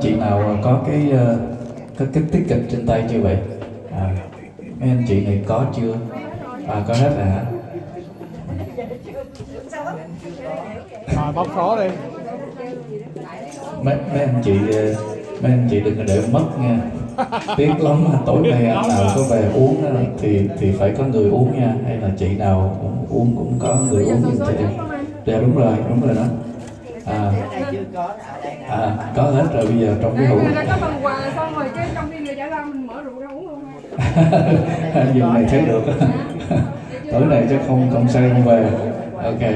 chị nào có cái ờ, có cái ticket trên tay chưa vậy? À, mấy anh chị này có chưa? À có hết rồi hả? Rồi bóc số đi. Mấy, mấy anh chị ờ, mấy anh chị đừng để mất nha. Tiếc lắm mà tối nay anh nào có về uống thì thì phải có người uống nha. Hay là chị nào uống cũng có người uống giùm em dạ đúng rồi đúng rồi đó à, à có hết rồi bây giờ trong cái hũ. Người ta có phần quà xong rồi cái trong khi người trả ra mình mở rượu ra uống luôn. Ha. dùng này thấy được. Á. tối nay chắc không không say không về ok.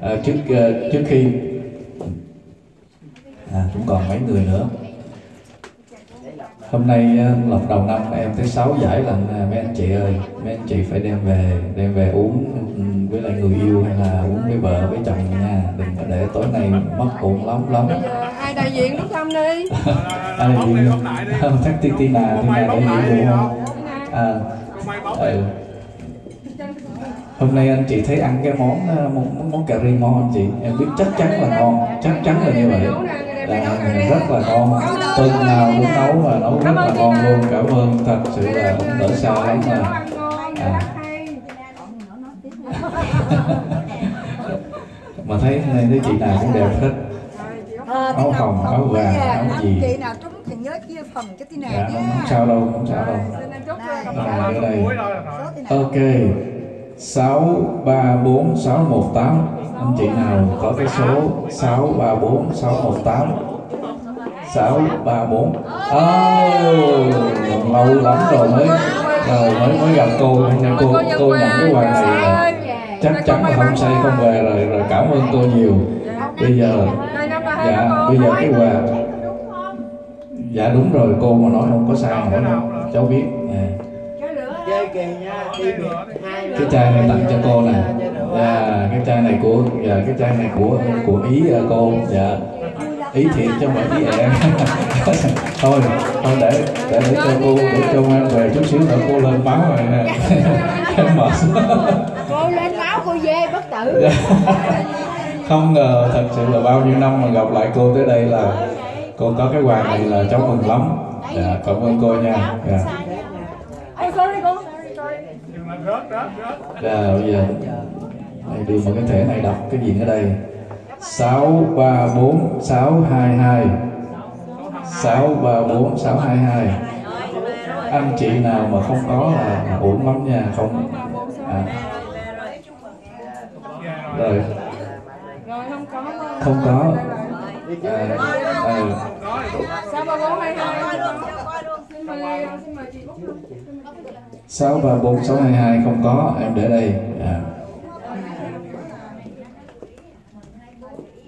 À, trước ờ, trước khi à cũng còn mấy người nữa hôm nay ờ, lọc đầu năm em tới 6 giải lần à, mấy anh chị ơi. Mấy anh chị phải đem về đem về uống ừ, với lại người yêu hay là uống với vợ với chồng nha. Đừng có để tối nay mất cuộn lắm lắm. Bây giờ ai đại diện lúc thăm đi? Bóc lại đi không chắc Không ai để bóc hiểu lại được đi không? À. Không ai ừ. hôm nay anh chị thấy ăn cái món ờ, món, món cà ri ngon không chị? Em biết chắc chắn là ngon chắc chắn là như vậy là rất là ngon tuần nào cũng nấu và nấu rất là ngon luôn. Cảm ơn thật sự là cũng đỡ xa lắm mà. À. mà thấy nay thấy chị nào cũng đẹp hết Ờ, Áo hồng, áo vàng, áo gì. Chị nào trúng thì nhớ chia phần cho tí nào dạ nhé. không, sao đâu không sao đâu. Ở đây. Ok. sáu ba bốn sáu một tám anh chị nào có cái số sáu ba bốn sáu một tám? Sáu ba bốn. Lâu lắm rồi mới rồi mới mới gặp cô. Nên cô cô nhận cái quà này là chắc chắn là không say không về rồi rồi cảm ơn cô nhiều. Bây giờ dạ bây giờ cái quà. Dạ đúng rồi cô mà nói không có sai nổi đâu cháu biết cái chai này tặng cho cô nè. Dạ cái chai này của dạ cái chai này của của ý à, cô. Dạ. Ý thiệt cho mọi ý em. Thôi thôi để để để cho cô để cho em về chút xíu nữa cô lên máu rồi nè. Em mệt Cô lên máu cô dê bất tử. không ngờ thật sự là bao nhiêu năm mà gặp lại cô tới đây là cô có cái quà này là cháu mừng lắm. Dạ cảm ơn cô nha. dạ nhưng rớt rớt rớt bây giờ. Đây đưa một cái thẻ này đọc cái diện ở đây. 634 622 634 622 Anh chị nào mà không có là, là ổn lắm nha Không. À, Rồi. Không có. không có à, à, Sao ba bốn hai hai. Xin mời xin mời chị Bút luôn. 634 622 không có em để đây à.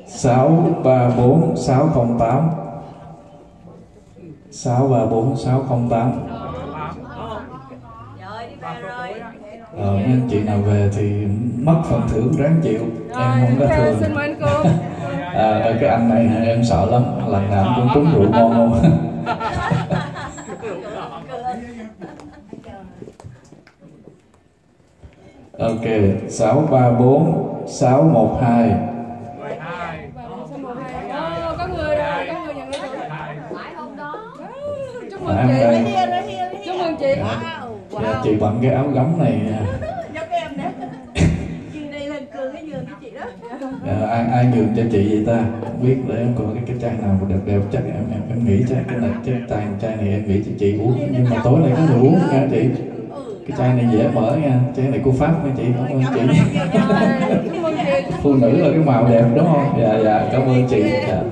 634 608 634 608 Ờ, anh chị nào về thì mất phần thưởng ráng chịu em không có thường xin mời anh cô. à, cái anh này em sợ lắm lần nào cũng trúng rượu ngon không ok 634 612 12 Xin mời hai. Ô, có người rồi, có người nhận lấy rồi. Chúc mừng chị. Chúc mừng chị. Dạ, chị bận cái áo gấm này à. Dạ, ai ai nhường cho chị vậy ta? Không biết để em coi cái cái chai nào mà đẹp đẹp chắc em em em nghĩ chắc cái này cái chai chai này em nghĩ cho chị uống. Nhưng mà tối nay có người uống nha chị cái chai này dễ mở nha. Chai này của pháp nha chị cảm ơn chị. Phụ nữ là cái màu đẹp đúng không? Dạ dạ cảm ơn chị. Dạ.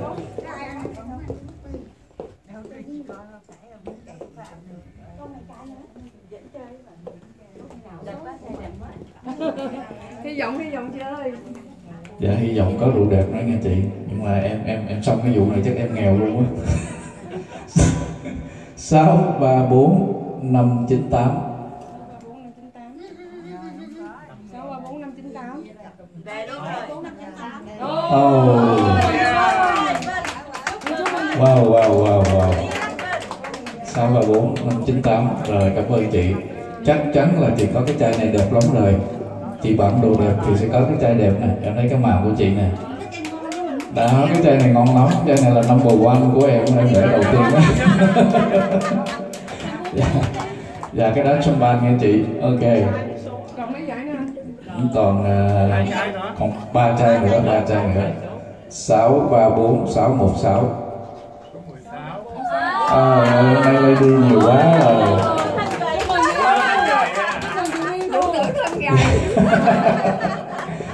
Hy vọng hy vọng chị ơi. dạ hy vọng có rượu đẹp nữa nha chị. Nhưng mà em em em xong cái vụ này chắc em nghèo luôn á. Sáu ba bốn năm chín tám Oh. Wow, wow, wow, wow. 6 và 4, 5, 9, 8. Rồi, cảm ơn chị Chắc chắn là chị có cái chai này đẹp lắm rồi Chị bận đồ đẹp thì sẽ có cái chai đẹp nè Em thấy cái màu của chị nè đó cái chai này ngon lắm chai này là number one của em em để đầu tiên đó dạ. dạ cái đó trong ban nghe chị ok vẫn còn à, còn ba chai nữa ba chai nữa. Sáu ba bốn sáu một sáu. À hôm nay lady nhiều quá rồi.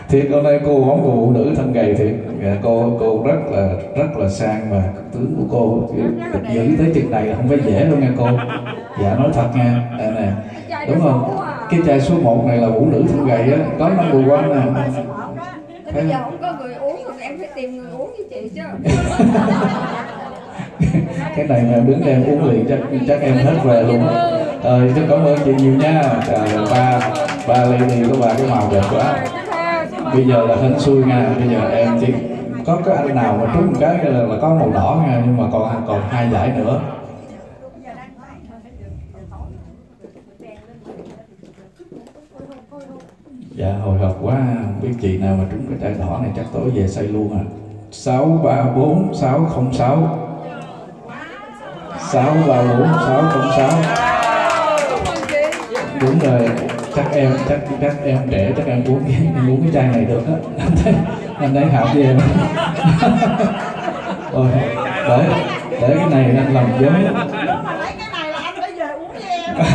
Thiệt hôm nay cô bóng của phụ nữ thân gầy thiệt. Dạ, cô cô rất là rất là sang và tướng của cô. Giữ tới chừng này không phải dễ đâu nha cô. Dạ nói thật nha. Đây nè. Đúng không cái chai số 1 này là phụ nữ thân gầy á có mùi quanh nè. Bây giờ không? có người uống thì em phải tìm người uống với chị chứ. Cái này mà đứng đây em uống liền chắc chắc em hết về luôn á. Ờ rất cảm ơn chị nhiều nha. Trời ba ba lady có ba cái màu đẹp quá. Bây giờ là hên xui nha. Bây giờ em chỉ có cái anh nào mà trúng một cái là, là có màu đỏ nha nhưng mà còn còn hai giải nữa dạ hồi hộp quá. Không biết chị nào mà trúng cái trái đỏ này chắc tối về xây luôn à. Sáu ba bốn sáu không sáu. Sáu ba bốn sáu không sáu. Đúng rồi. Chắc em chắc chắc em trẻ chắc em uống cái uống cái chai này được á. Anh thấy anh thấy hợp với em? Rồi để để cái này anh làm giống Nếu mà lấy cái này là anh phải về uống với em.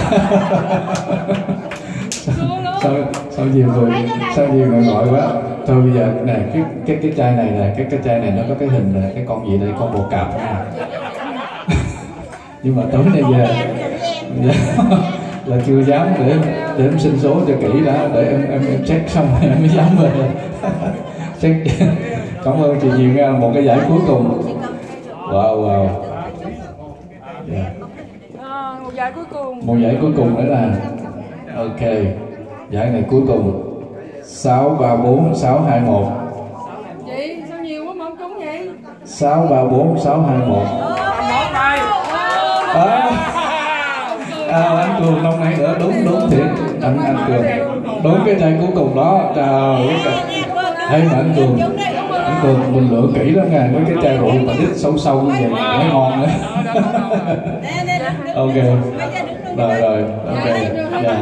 Sao sao nhiều người sao nhiều người gọi quá? Thôi bây giờ nè cái cái cái chai này nè cái cái chai này nó có cái hình là cái con gì đây? Con bồ cạp nha nhưng mà tối nay về dạ, là chưa dám để để em xin số cho kỹ đã để em em, em check xong rồi em mới dám về. Check. Cảm ơn chị nhiều nha. Một cái giải cuối cùng. Wow wow. Dạ. À, một giải cuối cùng. Một giải cuối cùng nữa là ok giải này cuối cùng. Sáu ba bốn sáu hai một. Chị sao nhiều quá mà không trúng vậy? Sáu ba bốn sáu hai một. Một tay à, à, anh cường năm nay nữa đúng đúng thiệt. Anh anh cường. Đúng cái chai cuối cùng đó. Trời hay mà anh cường. Anh cường mình lựa kỹ lắm nha. Với cái chai rượu mà đít sâu sâu như vậy mới ngon nữa ok. Rồi rồi. Ok. Dạ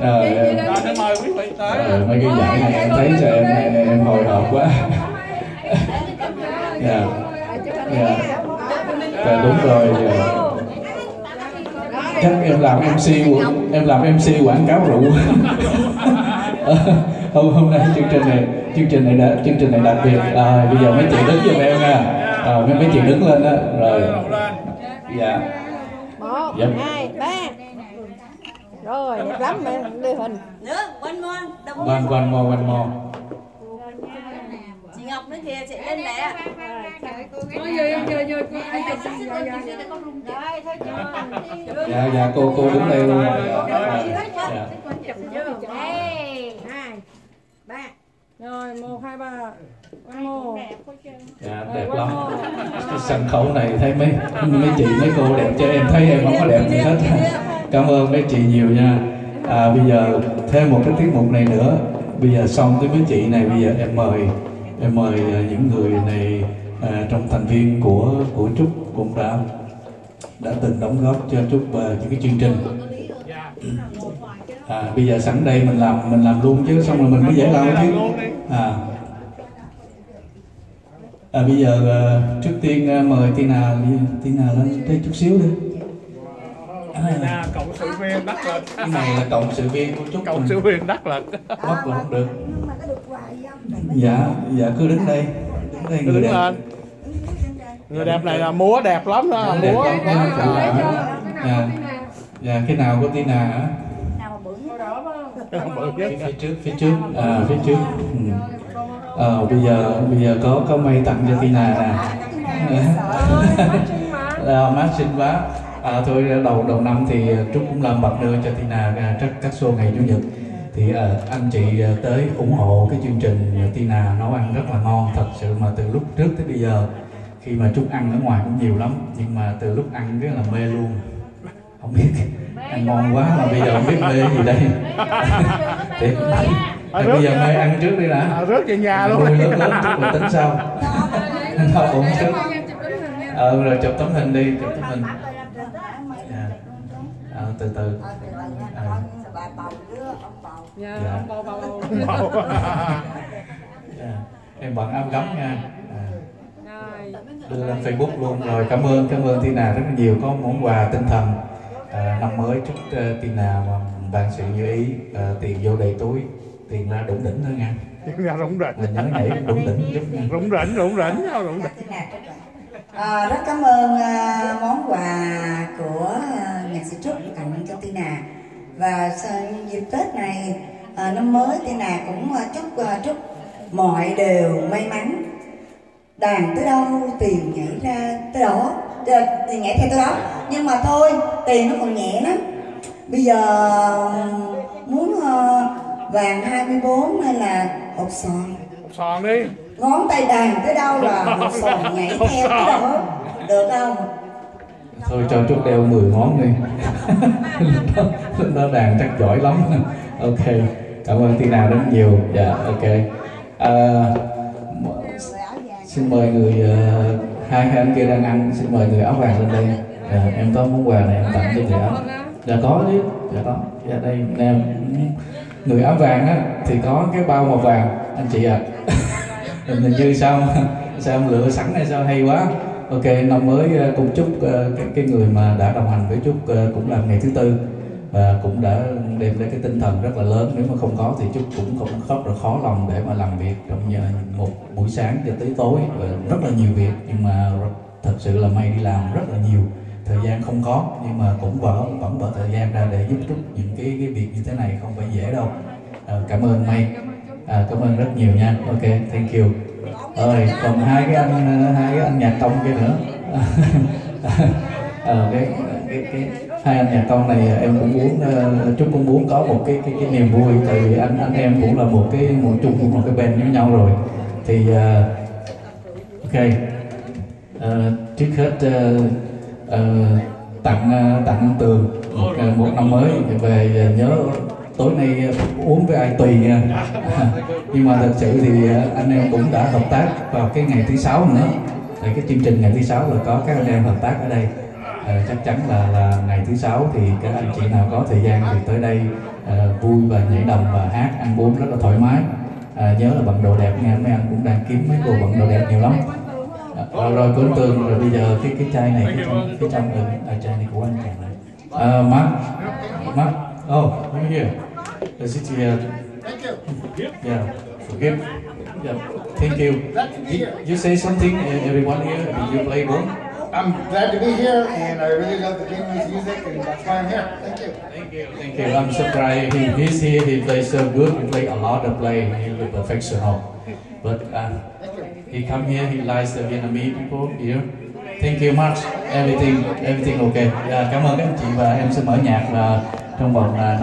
rồi em Rồi, mời quý vị tới Ờ, mấy cái giải này em thấy sao em, em, em hồi hộp quá. Dạ. Dạ. Dạ. Đúng rồi dạ. chắc em làm mc của- em làm mc quảng cáo rượu. Ờ, hôm hôm nay chương trình này chương trình này đã chương trình này đặc biệt. À, bây giờ mấy chị đứng giùm em nha. À, mấy mấy chị đứng lên đó. Rồi. Dạ. Một Dạ. hai ba rồi đẹp lắm mẹ đưa hình nữa mon đồng one one. more one more. Chị ngọc nữa kìa chị lên lẹ. Ôi giờ giờ giờ cô ai chụp Xin dạ, ơn dạ, chị dạ. sẽ có rung rồi thôi chưa dạ dạ cô cô đứng đây. Luôn dạ. dạ. hai ba. Rồi một hai ba. Một dạ đẹp lắm. cái sân khấu này thấy mấy mấy chị mấy cô đẹp cho em thấy em không có đẹp gì hết cảm ơn mấy chị nhiều nha. À, bây giờ thêm một cái tiết mục này nữa. Bây giờ xong tới mấy chị này bây giờ em mời em mời à, những người này à, trong thành viên của của trúc cũng đã đã từng đóng góp cho trúc và những cái chương trình. À, bây giờ sẵn đây mình làm mình làm luôn chứ xong rồi mình mới dễ làm chứ. À. À, bây giờ à, trước tiên à, mời Tina Tina lên đây chút xíu đi. À, nè cộng sự viên đắc lực cái này là cộng sự viên của Trúc cộng sự viên đắc lực mất là không được. nhưng mà có được hoài không Dạ, dạ cứ đứng đây. Đứng đây người đứng đẹp. lên người đẹp này là múa đẹp lắm đó Đẹp múa lắm nha, phụ nữ. Dạ, dạ cái nào của Tina hả? Phía, trước, phía trước, à phía trước. Ừ. Ờ, bây giờ bây giờ có có may tặng cho Tina nè. là mát xinh quá à, thôi đầu đầu năm thì trúc cũng làm partner cho tina à, các các show ngày chủ nhật. Thì à, anh chị à, tới ủng hộ cái chương trình à, tina nấu ăn rất là ngon thật sự mà từ lúc trước tới bây giờ khi mà trúc ăn ở ngoài cũng nhiều lắm nhưng mà từ lúc ăn rất là mê luôn. Không biết ăn ngon quá mà bây giờ không biết mê gì đây. Thì, thì bây giờ mê ăn trước đi đã. À, rớt về nhà luôn. vui lớn lớn chút rồi tính sau tấm hình nha. ờ rồi chụp tấm hình đi chụp tấm hình. ờ, từ từ. Dạ, Dạ. ông bầu bầu. Bầu. dạ. em bận áo gấm nha. À, Rồi. đưa lên facebook luôn rồi. Cảm ơn cảm ơn tina rất là nhiều. Có món quà tinh thần. À, năm mới chúc uh, tina mà bạn sự như ý à, tiền vô đầy túi. Tiền ra đủng đỉnh thôi nha. Ra rủng rỉnh. mà nhớ nhảy đủng đỉnh chút nha. Rủng rỉnh, rủng rỉnh, rủng rỉnh. À, rất cảm ơn à, món quà của à, nhạc sĩ Trúc tặng cho Tina. Và dịp Tết này à, năm mới Tina cũng à, chúc à, chúc mọi đều may mắn. Đàn tới đâu tiền nhảy ra tới đó. Tiền nhảy theo tới đó. Nhưng mà thôi tiền nó còn nhẹ lắm. Bây giờ muốn à, vàng 24 hay là hộp sòn Sòn đi. ngón tay đàn tới đâu là hộp sòn nhảy theo tới đó được không? Thôi cho chút đeo 10 món đi. Lúc đó, lúc đó đàn chắc giỏi lắm. Ok cảm ơn tina rất nhiều. Dạ ok. À, xin mời người ờ, hai hai anh kia đang ăn. Xin mời người áo vàng lên đây. Dạ, em có món quà này em tặng cho người áo. Dạ có chứ. Dạ có. Dạ đây em người áo vàng á thì có cái bao màu vàng. Anh chị ạ hình như sao sao em lựa sẵn hay sao? Hay quá. Ok năm mới ờ, cũng chúc ờ, cái, cái người mà đã đồng hành với chúc ờ, cũng là ngày thứ tư. Và cũng đã đem đến cái tinh thần rất là lớn. Nếu mà không có thì chúc cũng không khóc là khó lòng để mà làm việc trong giờ một buổi sáng cho tới tối. Và rất là nhiều việc nhưng mà thật sự là may đi làm rất là nhiều. Thời gian không có nhưng mà cũng vỡ vẫn bỏ thời gian ra để giúp chúc những cái cái việc như thế này không phải dễ đâu. Cảm ơn may à, cảm ơn rất nhiều nha. Ok thank you. Rồi còn hai cái anh hai cái anh nhạc công kia nữa. À, cái, cái, cái hai anh nhạc công này em cũng muốn ờ, chúc cũng muốn có một cái cái, cái niềm vui. Tại vì anh anh em cũng là một cái một chung của một cái bên với nhau rồi. Thì uh, ok. Uh, trước hết uh, uh, tặng uh, tặng tường một, uh, một năm mới về uh, nhớ tối nay ờ, uống với ai tùy nha. Nhưng mà thật sự thì ờ, anh em cũng đã hợp tác vào cái ngày thứ sáu nữa. Tại cái chương trình ngày thứ sáu là có các anh em hợp tác ở đây. À, chắc chắn là là ngày thứ sáu thì các anh chị nào có thời gian thì tới đây à, vui và nhảy đầm và hát ăn uống rất là thoải mái. À, nhớ là bận đồ đẹp nha mấy anh cũng đang kiếm mấy cô bận đồ đẹp nhiều lắm. À, rồi cuốn tường rồi bây giờ cái cái chai này cái trong cái trong ừ, à, chai này của anh chàng này. À, Mark Mark oh over here is it here Thank you. yeah forgive yeah thank you you, you say something uh, everyone here Did you play well I'm glad to be here, and I really love the Vietnamese music, and that's why I'm here. Thank you. Thank you. Thank you. I'm surprised he, he's here. He plays so good. He play a lot of play. He's a professional. But uh, he come here. He likes the Vietnamese people here. Thank you much. Everything, everything okay. Yeah, cảm ơn các anh chị và em sẽ mở nhạc là trong vòng uh,